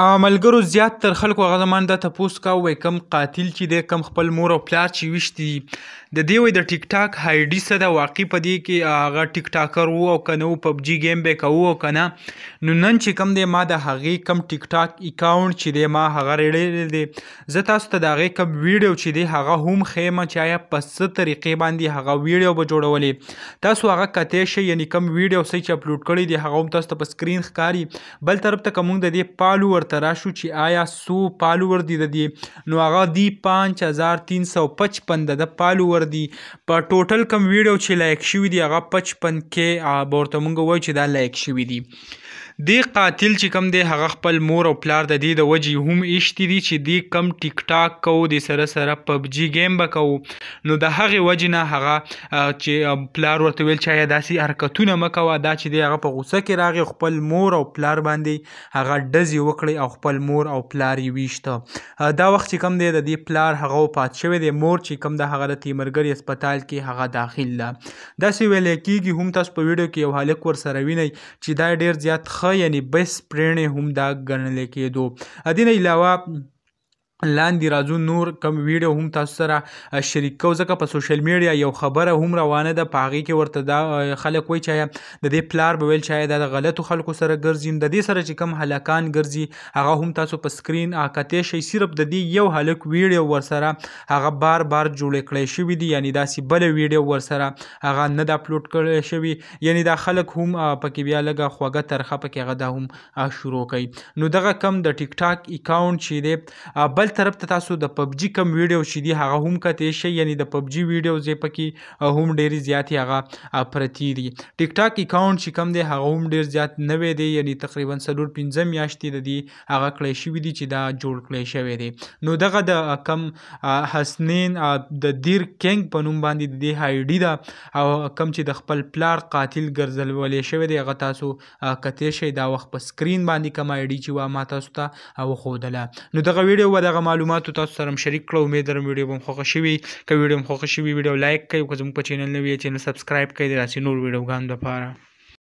ملګرو زیات تر خلکو هغه زمان دا تپوس کا وای کم قاتل چې دی کم خپل مور او پلار چې وشتي د دی وای د ټیک ټاک هایډي څه ده واقع په دې کې هغه ټیک ټاکر وو او کنه وو پبجي ګیم به کوو او کنه نو نن چې کم دی ما د هغې کم ټیک ټاک اکاونټ چې دی ما هغه ریړی دی زه تاسو ته د هغې کم ویډیو چې دی هغه هم خیم چې آیا په څه طریقې باندې هغه ویډیو به جوړولې تاسو هغه کته شي یعنی کم ویډیو سې چې اپلوډ کړی دی هغه هم تاسو ته په سکرین ښکاری بل طرف ته که موږ د دې فالوور ته راشو چې آیا څو فالوور دي د دې نو هغه دي 5355 د ده فالوور دي په ټوټل کم ویډیو چې لایک شوي دي هغه 55 کې به ورته موږ وایو چې دا لایک شوي دي دی قاتل چې کم دی هغه خپل مور او پلار د دې د وجې هم ایشتي دي چې دی کم ټیک ټاک کوو د سره سره پبجي ګیم به کوو نو د هغې وجې نه هغه چې پلار ورته ویل چې یا داسې حرکتونه مه کوه دا چې دی هغه په غوسه کې راغی خپل مور او پلار باندې هغه ډزې وکړې او خپل مور او پلار یې ویشته دا وخت چې کوم دی د دې پلار هغه وفات شوی دی مور چې کوم ده هغه د تیمرګري هسپتال کې هغه داخل ده داسې ویل کېږي هم تاسو په ویډیو کې یو هلک ورسره وینئ چې دا ډېر زیات ښه یعنی بس پرېڼې هم دا ګڼل کېدو دین علاوه لاندی راځو نور کم ویډیو هم تاسو سره شریک کو ځکه په سوشل میډیا یو خبره هم روانه ده په هغه کې ورته دا خلک وای چې د دې پلار به ویل چې دا د غلطو خلکو سره ګرځي د دې سره چې کم هلکان ګرځي هغه هم تاسو په سکرین کته شي صرف د دې یو هلک ویډیو ورسره هغه بار بار جوړ کړی شوی دی یعنی دا سی بل ویډیو ورسره هغه نه د اپلوډ کړی شوی یعنی دا خلک هم پکې بیا لګه خوګه ترخه پکې غدا هم شروع کړئ نو دغه کم د ټیک ټاک اکاونټ چې دی بل طرف ته تاسو د پبجي کم ویډیو چې دی هغه هم کتې شي یعنی د پبجي ویډیو زې پکې هم ډېری زیات هغه پرتی دي ټیک ټاک اکاونټ چې کم دی هغه هم ډېر زیات نوې دی یعنی تقریبا سلور پنځه میاشتې د دې هغه کړې شوې دي چې دا جوړ کړې شوې دی نو دغه د کم حسنین د دیر کینګ په نوم باندې د دې هایډي ده او کم چې د خپل پلار قاتل ګرځلولې شوې دی هغه تاسو که تیر شي دا وخت په سکرین باندې کومه ایډي چې وا ما تاسو ته وښودله نو دغه ویډیو و دغه معلوماتو تاسو سره شریک کړو امید لرم ویډیو به خوښه شوي که ویډیو خوښه شوي ویډیو لایک کړئ که زموږ په چینل نه وي چینل سبسکرایب کړئ د داسې نور ویډیوګانو لپاره